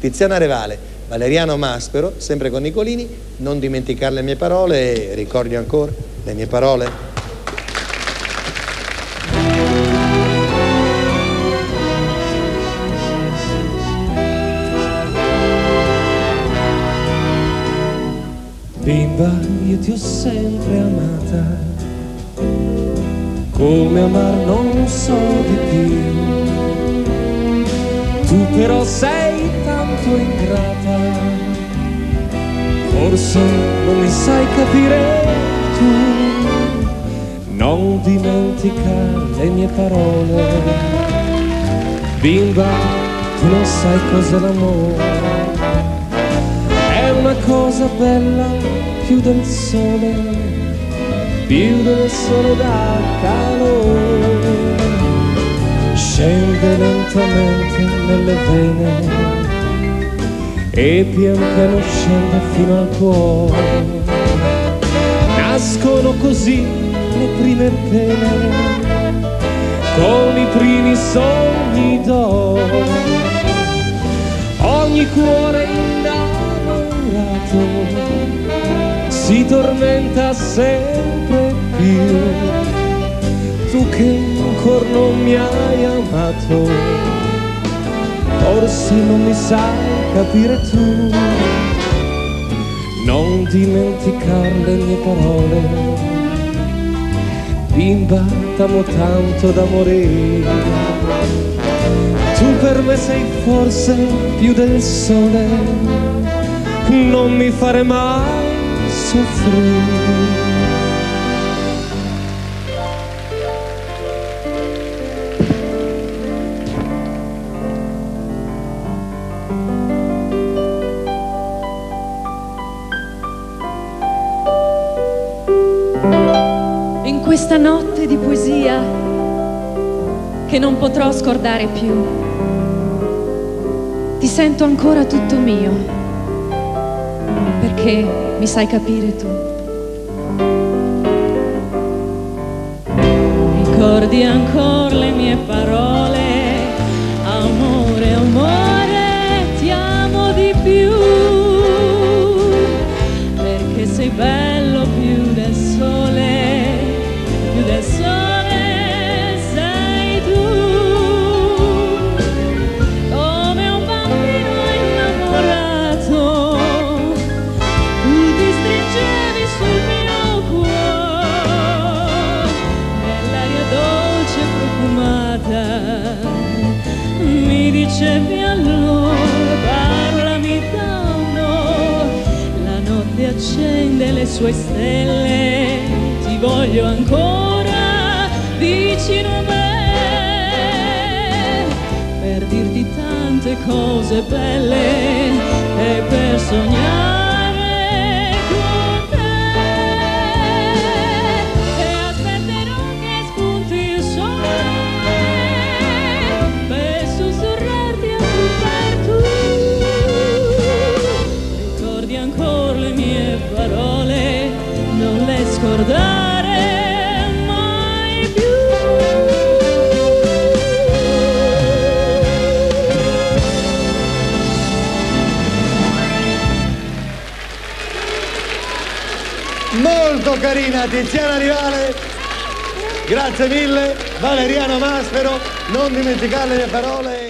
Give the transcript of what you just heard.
Tiziana Revale, Valeriano Maspero, sempre con Nicolini, non dimenticare le mie parole, ricordi ancora le mie parole? Bimba, io ti ho sempre amata, come amar non so di più. Tu però sei forse non mi sai capire tu. Non dimentica le mie parole, bimba, tu non sai cos'è l'amore una cosa bella più del sole, più del sole da calore. Scende lentamente nelle vene e pian piano scende fino al cuore. Nascono così le prime pene con i primi sogni d'oro. Ogni cuore si tormenta sempre più. Tu che ancora non mi hai amato, forse non mi sai capire tu. Non dimenticare le mie parole, bimba t'amo tanto da morire. Tu per me sei forse più del sole, non mi fare mai soffrire. In questa notte di poesia che non potrò scordare più, ti sento ancora tutto mio, perché mi sai capire tu. Ricordi ancora accende le sue stelle, ti voglio ancora vicino a me, per dirti tante cose belle e per sognare. Molto carina Tiziana Rivale, grazie mille, Valeriano Maspero, non dimenticare le parole.